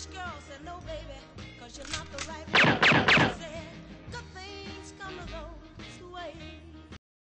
Spanish girl said, no, baby, cause you're not the right